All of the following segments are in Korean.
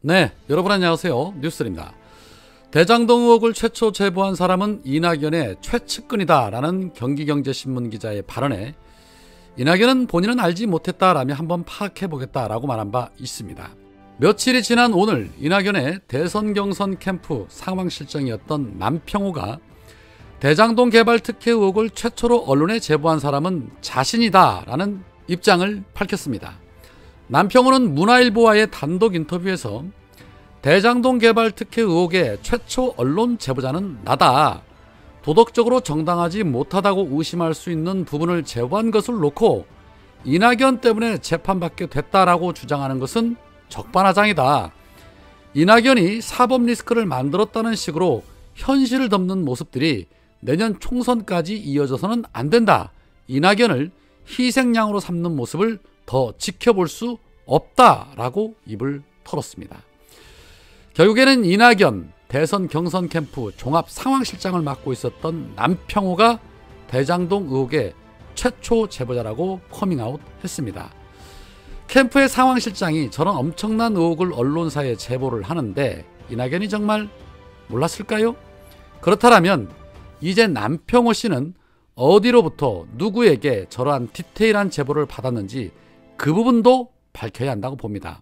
네, 여러분 안녕하세요. 뉴스입니다. 대장동 의혹을 최초 제보한 사람은 이낙연의 최측근이다라는 경기경제신문 기자의 발언에 이낙연은 본인은 알지 못했다라며 한번 파악해보겠다라고 말한 바 있습니다. 며칠이 지난 오늘 이낙연의 대선 경선 캠프 상황실장이었던 남평호가 대장동 개발 특혜 의혹을 최초로 언론에 제보한 사람은 자신이다라는 입장을 밝혔습니다. 남평호는 문화일보와의 단독 인터뷰에서 대장동 개발 특혜 의혹의 최초 언론 제보자는 나다. 도덕적으로 정당하지 못하다고 의심할 수 있는 부분을 제보한 것을 놓고 이낙연 때문에 재판받게 됐다라고 주장하는 것은 적반하장이다. 이낙연이 사법 리스크를 만들었다는 식으로 현실을 덮는 모습들이 내년 총선까지 이어져서는 안 된다. 이낙연을 희생양으로 삼는 모습을 더 지켜볼 수 없다라고 입을 털었습니다. 결국에는 이낙연 대선 경선 캠프 종합 상황실장을 맡고 있었던 남평오가 대장동 의혹의 최초 제보자라고 커밍아웃 했습니다. 캠프의 상황실장이 저런 엄청난 의혹을 언론사에 제보를 하는데 이낙연이 정말 몰랐을까요? 그렇다면 이제 남평호 씨는 어디로부터 누구에게 저러한 디테일한 제보를 받았는지 그 부분도 밝혀야 한다고 봅니다.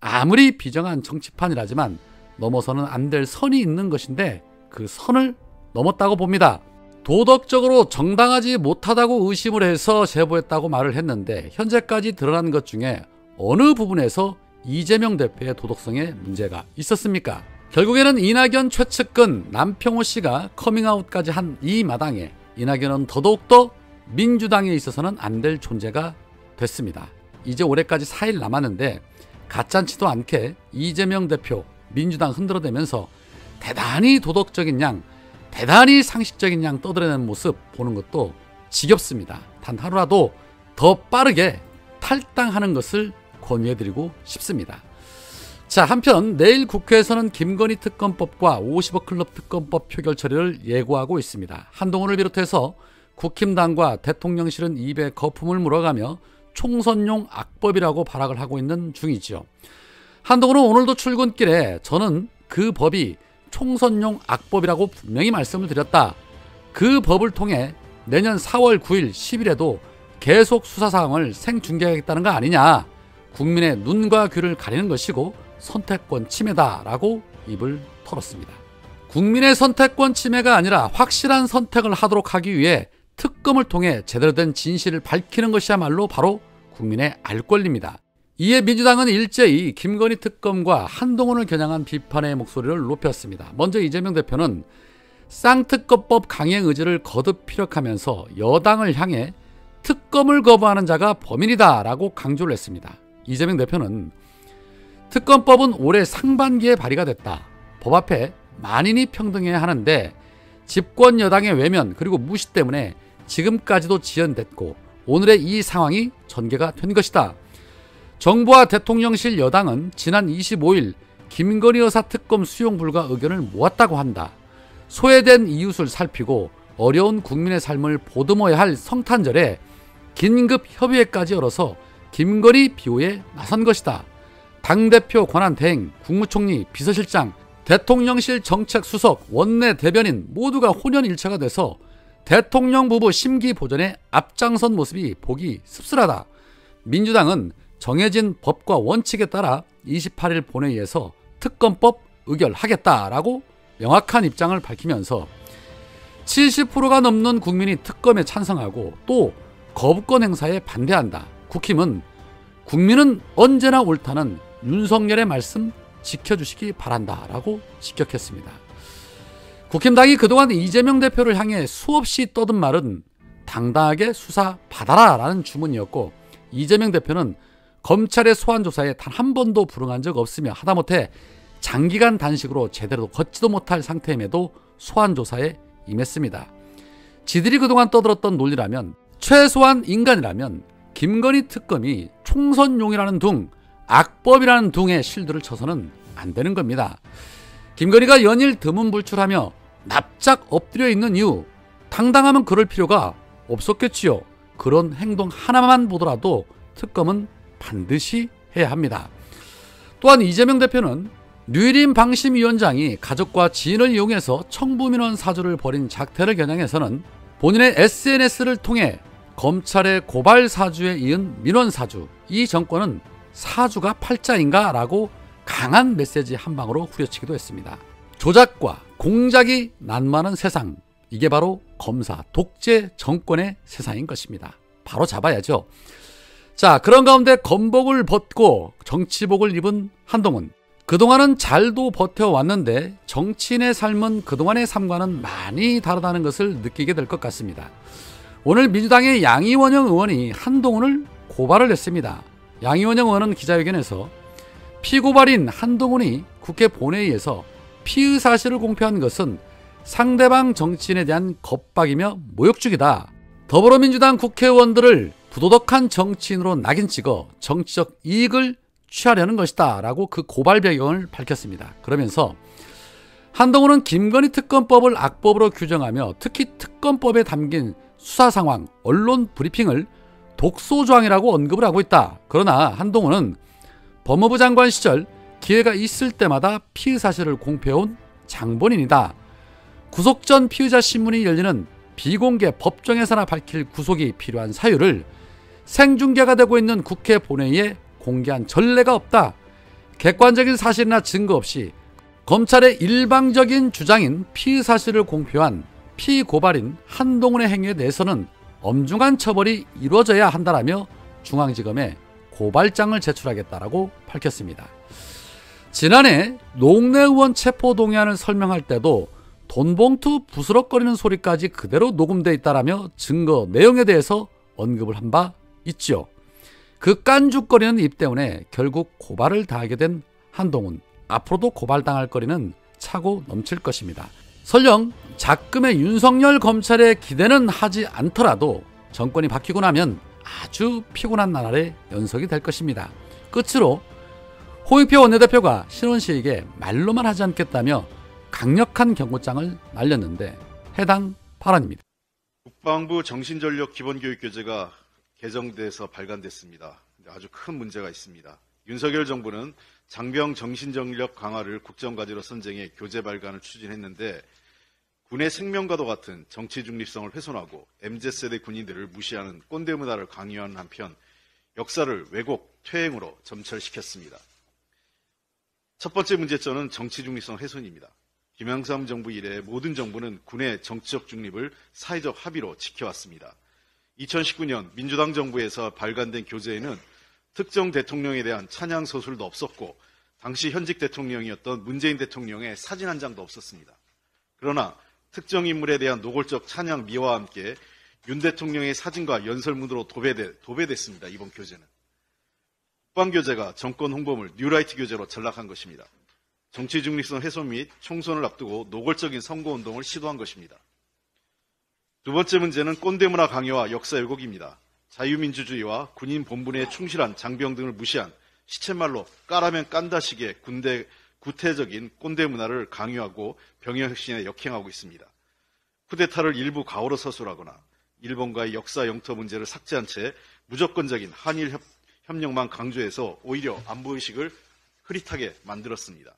아무리 비정한 정치판이라지만 넘어서는 안 될 선이 있는 것인데 그 선을 넘었다고 봅니다. 도덕적으로 정당하지 못하다고 의심을 해서 제보했다고 말을 했는데 현재까지 드러난 것 중에 어느 부분에서 이재명 대표의 도덕성에 문제가 있었습니까? 결국에는 이낙연 최측근 남평호 씨가 커밍아웃까지 한 이 마당에 이낙연은 더더욱더 민주당에 있어서는 안 될 존재가 됐습니다. 이제 올해까지 4일 남았는데 가짠치도 않게 이재명 대표 민주당 흔들어대면서 대단히 도덕적인 양, 대단히 상식적인 양 떠들어내는 모습 보는 것도 지겹습니다. 단 하루라도 더 빠르게 탈당하는 것을 권유해드리고 싶습니다. 자, 한편 내일 국회에서는 김건희 특검법과 50억 클럽 특검법 표결 처리를 예고하고 있습니다. 한동훈을 비롯해서 국힘당과 대통령실은 입에 거품을 물어가며 총선용 악법이라고 발악을 하고 있는 중이지요. 한동훈은 오늘도 출근길에 저는 그 법이 총선용 악법이라고 분명히 말씀을 드렸다. 그 법을 통해 내년 4월 9일, 10일에도 계속 수사 사항을 생중계하겠다는 거 아니냐. 국민의 눈과 귀를 가리는 것이고 선택권 침해다라고 입을 털었습니다. 국민의 선택권 침해가 아니라 확실한 선택을 하도록 하기 위해 특검을 통해 제대로 된 진실을 밝히는 것이야말로 바로 국민의 알 권리입니다. 이에 민주당은 일제히 김건희 특검과 한동훈을 겨냥한 비판의 목소리를 높였습니다. 먼저 이재명 대표는 쌍특검법 강행 의지를 거듭 피력하면서 여당을 향해 특검을 거부하는 자가 범인이다 라고 강조를 했습니다. 이재명 대표는 특검법은 올해 상반기에 발의가 됐다. 법 앞에 만인이 평등해야 하는데 집권 여당의 외면 그리고 무시 때문에 지금까지도 지연됐고 오늘의 이 상황이 전개가 된 것이다. 정부와 대통령실 여당은 지난 25일 김건희 여사 특검 수용 불가 의견을 모았다고 한다. 소외된 이웃을 살피고 어려운 국민의 삶을 보듬어야 할 성탄절에 긴급 협의회까지 열어서 김건희 비호에 나선 것이다. 당대표 권한 대행, 국무총리, 비서실장, 대통령실 정책수석, 원내 대변인 모두가 혼연일체가 돼서 대통령 부부 심기 보전에 앞장선 모습이 보기 씁쓸하다. 민주당은 정해진 법과 원칙에 따라 28일 본회의에서 특검법 의결하겠다라고 명확한 입장을 밝히면서 70%가 넘는 국민이 특검에 찬성하고 또 거부권 행사에 반대한다. 국힘은 국민은 언제나 옳다는 윤석열의 말씀 지켜주시기 바란다라고 직격했습니다. 국힘당이 그동안 이재명 대표를 향해 수없이 떠든 말은 당당하게 수사 받아라 라는 주문이었고 이재명 대표는 검찰의 소환 조사에 단 한 번도 불응한 적 없으며 하다못해 장기간 단식으로 제대로 걷지도 못할 상태임에도 소환 조사에 임했습니다. 지들이 그동안 떠들었던 논리라면 최소한 인간이라면 김건희 특검이 총선용이라는 둥, 악법이라는 둥의 실드를 쳐서는 안 되는 겁니다. 김건희가 연일 드문불출하며 납작 엎드려 있는 이유 당당하면 그럴 필요가 없었겠지요. 그런 행동 하나만 보더라도 특검은 반드시 해야 합니다. 또한 이재명 대표는 류일인 방심위원장이 가족과 지인을 이용해서 청부민원 사주를 벌인 작태를 겨냥해서는 본인의 SNS를 통해 검찰의 고발 사주에 이은 민원 사주, 이 정권은 사주가 팔자인가? 라고 강한 메시지 한 방으로 후려치기도 했습니다. 조작과 공작이 난무하는 세상, 이게 바로 검사 독재 정권의 세상인 것입니다. 바로 잡아야죠. 자, 그런 가운데 검복을 벗고 정치복을 입은 한동훈. 그동안은 잘도 버텨왔는데 정치인의 삶은 그동안의 삶과는 많이 다르다는 것을 느끼게 될 것 같습니다. 오늘 민주당의 양이원영 의원이 한동훈을 고발을 했습니다. 양이원영 의원은 기자회견에서 피고발인 한동훈이 국회 본회의에서 피의 사실을 공표한 것은 상대방 정치인에 대한 겁박이며 모욕주기다. 더불어민주당 국회의원들을 부도덕한 정치인으로 낙인 찍어 정치적 이익을 취하려는 것이다. 라고 그 고발 배경을 밝혔습니다. 그러면서 한동훈은 김건희 특검법을 악법으로 규정하며 특히 특검법에 담긴 수사 상황, 언론 브리핑을 독소조항이라고 언급을 하고 있다. 그러나 한동훈은 법무부 장관 시절 기회가 있을 때마다 피의 사실을 공표해온 장본인이다. 구속 전 피의자 신문이 열리는 비공개 법정에서나 밝힐 구속이 필요한 사유를 생중계가 되고 있는 국회 본회의에 공개한 전례가 없다. 객관적인 사실이나 증거 없이 검찰의 일방적인 주장인 피의 사실을 공표한 피고발인 한동훈의 행위에 대해서는 엄중한 처벌이 이루어져야 한다라며 중앙지검에 고발장을 제출하겠다라고 밝혔습니다. 지난해 노웅래 의원 체포 동의안을 설명할 때도 돈봉투 부스럭거리는 소리까지 그대로 녹음돼 있다라며 증거 내용에 대해서 언급을 한 바 있죠. 그 깐죽거리는 입 때문에 결국 고발을 당하게 된 한동훈. 앞으로도 고발당할 거리는 차고 넘칠 것입니다. 설령 작금의 윤석열 검찰의 기대는 하지 않더라도 정권이 바뀌고 나면 아주 피곤한 나날의 연속이 될 것입니다. 끝으로 홍익표 원내대표가 신원 씨에게 말로만 하지 않겠다며 강력한 경고장을 날렸는데 해당 발언입니다. 국방부 정신전력 기본교육교재가 개정돼서 발간됐습니다. 아주 큰 문제가 있습니다. 윤석열 정부는 장병 정신전력 강화를 국정과제로 선정해 교재 발간을 추진했는데 군의 생명과도 같은 정치 중립성을 훼손하고 MZ세대 군인들을 무시하는 꼰대 문화를 강요하는 한편 역사를 왜곡, 퇴행으로 점철시켰습니다. 첫 번째 문제점은 정치 중립성 훼손입니다. 김영삼 정부 이래 모든 정부는 군의 정치적 중립을 사회적 합의로 지켜왔습니다. 2019년 민주당 정부에서 발간된 교재에는 특정 대통령에 대한 찬양 서술도 없었고 당시 현직 대통령이었던 문재인 대통령의 사진 한 장도 없었습니다. 그러나 특정 인물에 대한 노골적 찬양 미화와 함께 윤 대통령의 사진과 연설문으로 도배돼, 도배됐습니다. 이번 교재는. 국방교재가 정권 홍보물 뉴라이트 교재로 전락한 것입니다. 정치 중립성 훼손 및 총선을 앞두고 노골적인 선거운동을 시도한 것입니다. 두 번째 문제는 꼰대 문화 강요와 역사 왜곡입니다. 자유민주주의와 군인 본분에 충실한 장병 등을 무시한 시쳇말로 까라면 깐다식의 군대 구태적인 꼰대 문화를 강요하고 병영혁신에 역행하고 있습니다. 쿠데타를 일부 가오로 서술하거나 일본과의 역사 영토 문제를 삭제한 채 무조건적인 한일 협력만 강조해서 오히려 안보의식을 흐릿하게 만들었습니다.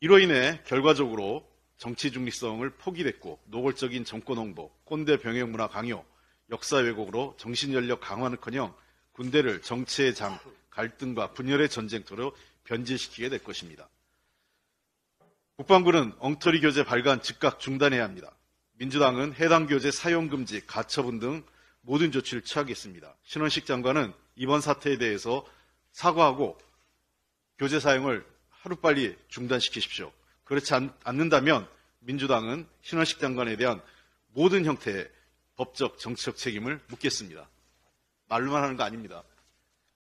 이로 인해 결과적으로 정치 중립성을 포기됐고 노골적인 정권 홍보, 꼰대 병역 문화 강요, 역사 왜곡으로 정신연력 강화는커녕 군대를 정치의 장, 갈등과 분열의 전쟁터로 변질시키게 될 것입니다. 국방부는 엉터리 교재 발간 즉각 중단해야 합니다. 민주당은 해당 교재 사용 금지, 가처분 등 모든 조치를 취하겠습니다. 신원식 장관은 이번 사태에 대해서 사과하고 교재 사용을 하루빨리 중단시키십시오. 그렇지 않, 는다면 민주당은 신원식 장관에 대한 모든 형태의 법적 정치적 책임을 묻겠습니다. 말로만 하는 거 아닙니다.